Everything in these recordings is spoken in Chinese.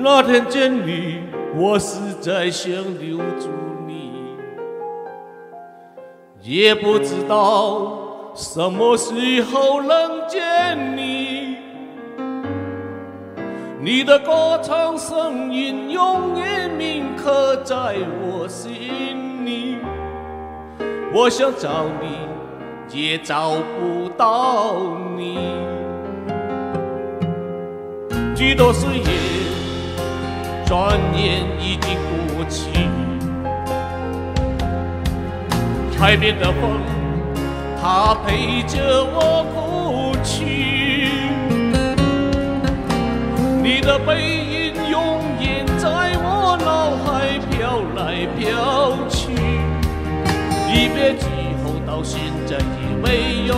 那天见你，我实在想留住你，也不知道什么时候能见你。你的歌唱声音永远铭刻在我心里，我想找你，也找不到你。许多岁月，转眼已经过去。海边的风，它陪着我哭泣。你的背影永远在我脑海飘来飘去。离别之后到现在也没有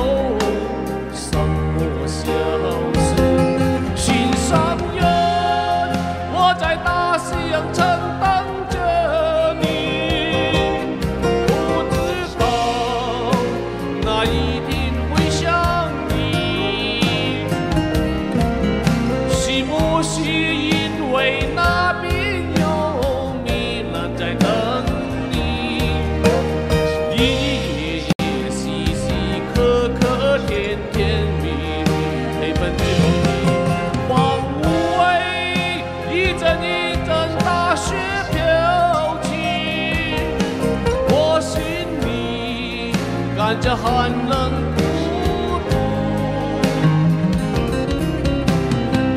伴着寒冷孤独。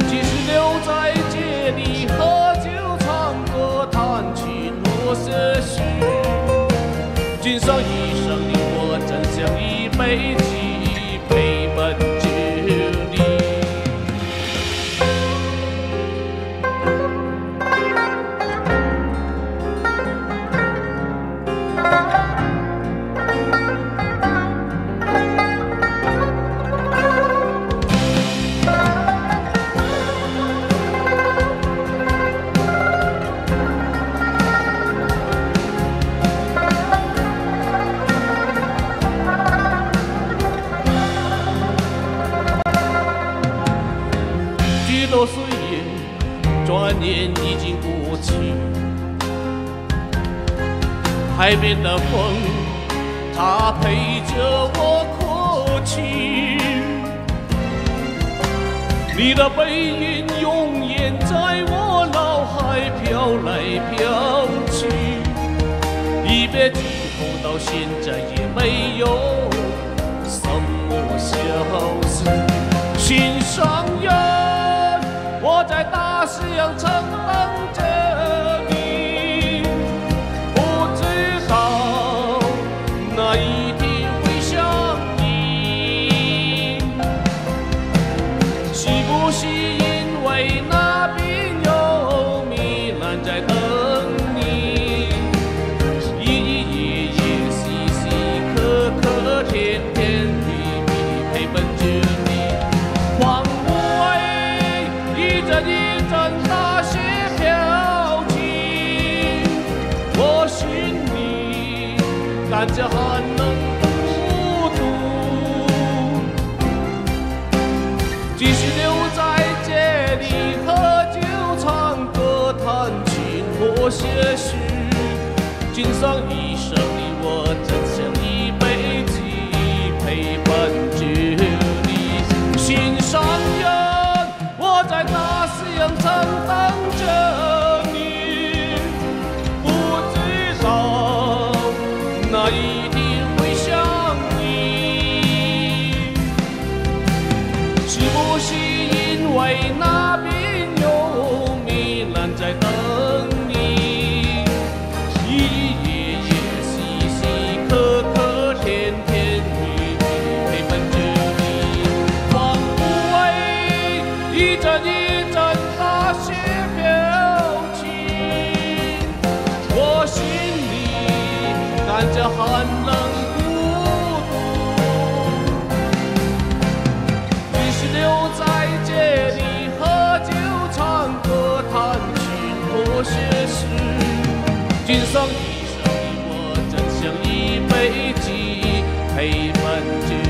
即使留在这里喝酒唱歌弹琴我些许，今生一生的我真想一辈子已经过去。海边的风，它陪着我哭泣。你的背影永远在我脑海飘来飘去。离别之后到现在也没有感着寒冷孤独。继续留在这里喝酒唱歌弹琴或些许，今生一生的我因为那边有米兰在等你？日日夜夜，时时刻刻，甜甜蜜蜜，陪伴着你。荒芜一阵一阵大雪飘起，我心里感着寒想一辈子陪伴着你。